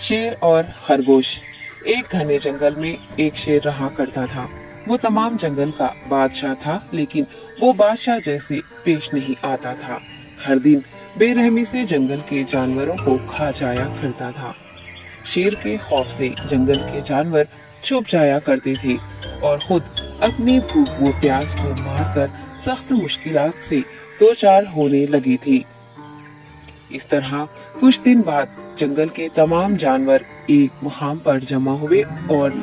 शेर और खरगोश। एक घने जंगल में एक शेर रहा करता था। वो तमाम जंगल का बादशाह था, लेकिन वो बादशाह जैसे पेश नहीं आता था। हर दिन बेरहमी से जंगल के जानवरों को खा जाया करता था। शेर के खौफ से जंगल के जानवर छुप जाया करते थे और खुद अपनी भूख व प्यास को मारकर सख्त मुश्किलात से दो चार होने लगी थी। इस तरह कुछ दिन बाद जंगल के तमाम जानवर एक मुकाम पर जमा हुए और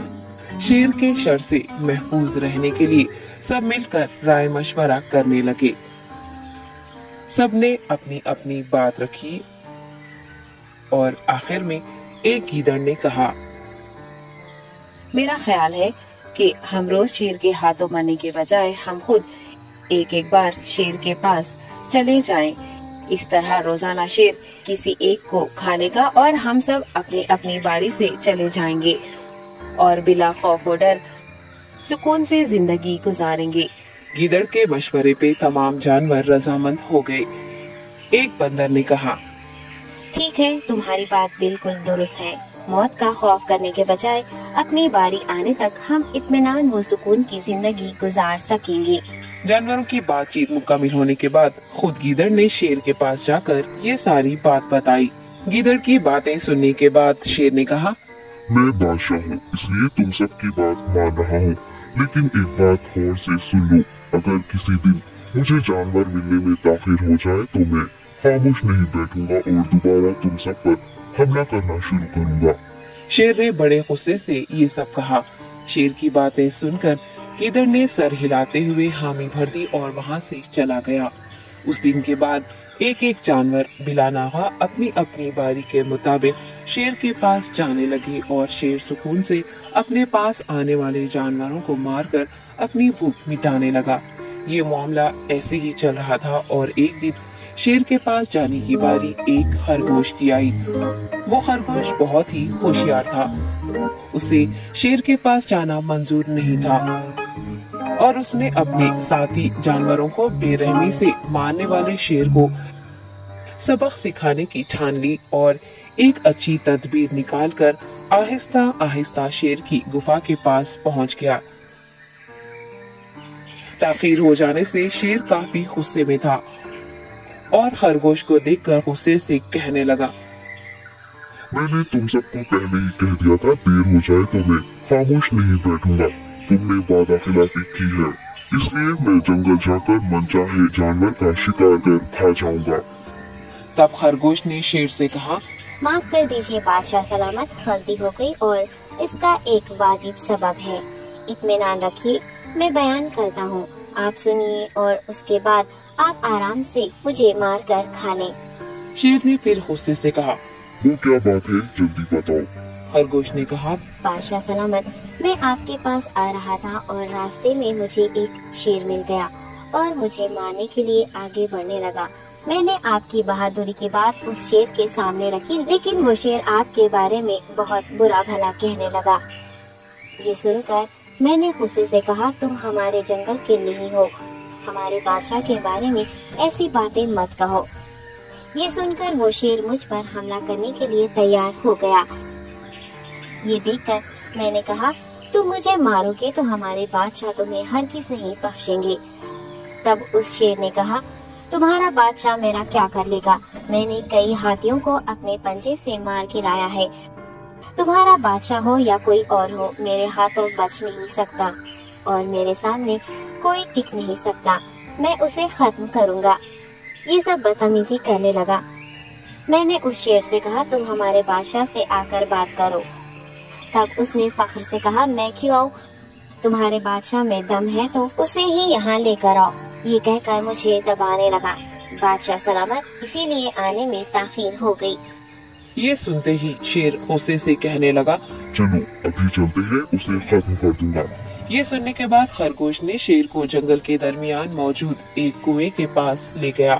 शेर के शर से महफूज रहने के लिए सब मिलकर राय मशवरा करने लगे सबने अपनी अपनी बात रखी और आखिर में एक गीदड़ ने कहा, मेरा ख्याल है कि हम रोज शेर के हाथों मरने के बजाय हम खुद एक एक बार शेर के पास चले जाएँ। इस तरह रोज़ाना शेर किसी एक को खा लेगा और हम सब अपनी अपनी बारी से चले जाएँगे और बिला खौफ डर सुकून से ज़िंदगी गुजारेंगे। गीदड़ के मशवरे पे तमाम जानवर रजामंद हो गए। एक बंदर ने कहा ठीक है तुम्हारी बात बिल्कुल दुरुस्त है। मौत का खौफ करने के बजाय अपनी बारी आने तक हम इत्मीनान व सुकून की ज़िंदगी गुजार सकेंगे। जानवरों की बातचीत मुकम्मल होने के बाद खुद गीदड़ ने शेर के पास जाकर ये सारी बात बताई। गीदड़ की बातें सुनने के बाद शेर ने कहा मैं बादशाह हूँ इसलिए तुम सबकी बात मान रहा हूँ। लेकिन एक बात गौर से सुन लो अगर किसी दिन मुझे जानवर मिलने में ताखिर हो जाए तो मैं खामोश नहीं बैठूँगा और दोबारा तुम सब पर हमला करना शुरू करूँगा। शेर ने बड़े गुस्से से ये सब कहा। शेर की बातें सुनकर किदर ने सर हिलाते हुए हामी भर दी और वहाँ से चला गया। उस दिन के बाद एक एक जानवर बिलानावा अपनी अपनी बारी के मुताबिक शेर के पास जाने लगे और शेर सुकून से अपने पास आने वाले जानवरों को मारकर अपनी भूख मिटाने लगा। ये मामला ऐसे ही चल रहा था और एक दिन शेर के पास जाने की बारी एक खरगोश की आई। वो खरगोश बहुत ही होशियार था। उसे शेर के पास जाना मंजूर नहीं था। और उसने अपने साथी जानवरों को बेरहमी से मारने वाले शेर को सबक सिखाने की ठान ली और एक अच्छी तदबीर निकालकर आहिस्ता आहिस्ता शेर की गुफा के पास पहुँच गया। ताखिर हो जाने से शेर काफ़ी गुस्से में था और खरगोश को देखकर गुस्से से कहने लगा, मैंने तुम सबको पहले ही कह दिया था, देर हो जाए तो मैं खामोश नहीं बैठूँगा। तुमने वादा खिलाफी की है। इसलिए मैं जंगल जाकर मनचाहे जानवर का शिकार कर खा जाऊँगा। तब खरगोश ने शेर से कहा माफ़ कर दीजिए बादशाह सलामत गलती हो गई और इसका एक वाजिब सबब है। इत्मीनान रखिए मैं बयान करता हूँ। आप सुनिए और उसके बाद आप आराम से मुझे मार कर खा लें। शेर ने फिर गुस्से से कहा वो क्या बात है? जल्दी बताओ। खरगोश ने कहा, बादशाह सलामत, मैं आपके पास आ रहा था और रास्ते में मुझे एक शेर मिल गया और मुझे मारने के लिए आगे बढ़ने लगा। मैंने आपकी बहादुरी की बात उस शेर के सामने रखी, लेकिन वो शेर आपके बारे में बहुत बुरा भला कहने लगा। ये सुनकर मैंने गुस्से से कहा, तुम हमारे जंगल के नहीं हो। हमारे बादशाह के बारे में ऐसी बातें मत कहो। ये सुनकर वो शेर मुझ पर हमला करने के लिए तैयार हो गया। ये देखकर मैंने कहा, तुम मुझे मारोगे तो हमारे बादशाह तुम्हें हर किस नहीं बख्शेंगे। तब उस शेर ने कहा, तुम्हारा बादशाह मेरा क्या कर लेगा? मैंने कई हाथियों को अपने पंजे से मार गिराया है। तुम्हारा बादशाह हो या कोई और हो, मेरे हाथों बच नहीं सकता और मेरे सामने कोई टिक नहीं सकता। मैं उसे खत्म करूँगा। ये सब बदतमीजी करने लगा। मैंने उस शेर से कहा, तुम हमारे बादशाह से आकर बात करो। तब उसने फख्र से कहा मैं क्यों आऊँ? तुम्हारे बादशाह में दम है तो उसे ही यहाँ लेकर आओ। ये कहकर मुझे दबाने लगा। बादशाह सलामत इसीलिए आने में ताखिर हो गई। ये सुनते ही शेर गुस्से से कहने लगा चलो अभी चलते हैं उसे खत्म कर दूँगा। ये सुनने के बाद खरगोश ने शेर को जंगल के दरमियान मौजूद एक कुएँ के पास ले गया।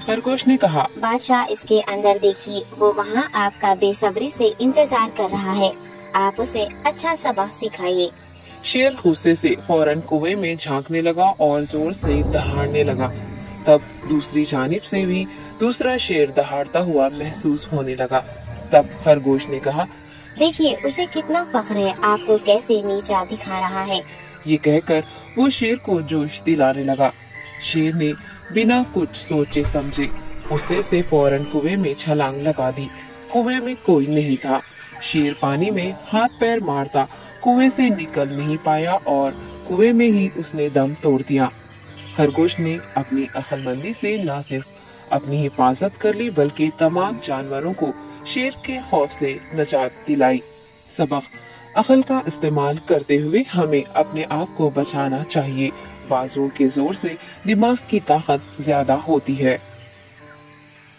खरगोश ने कहा बादशाह इसके अंदर देखिए वो वहाँ आपका बेसब्री से इंतज़ार कर रहा है। आप उसे अच्छा सबक सिखाइए। शेर गुस्से से फ़ौरन कुएँ में झांकने लगा और ज़ोर से दहाड़ने लगा। तब दूसरी जानिब से भी दूसरा शेर दहाड़ता हुआ महसूस होने लगा। तब खरगोश ने कहा देखिए उसे कितना फख्र है आपको कैसे नीचा दिखा रहा है? ये कहकर वो शेर को जोश दिलाने लगा। शेर ने बिना कुछ सोचे समझे, उसे से फ़ौरन कुएँ में छलांग लगा दी। कुएँ में कोई नहीं था। शेर पानी में हाथ पैर मारता, कुएँ से निकल नहीं पाया और कुएँ में ही उसने दम तोड़ दिया। खरगोश ने अपनी अक्लमंदी से न सिर्फ़ अपनी हिफाजत कर ली, बल्कि तमाम जानवरों को शेर के खौफ से नजात दिलाई। सबक, अकल का इस्तेमाल करते हुए हमें अपने आप को बचाना चाहिए। बाजों के ज़ोर से दिमाग की ताकत ज़्यादा होती है।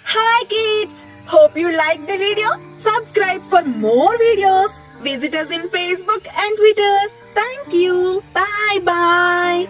Hi kids hope you like the video subscribe for more video visitors in Facebook and Twitter thank you bye bye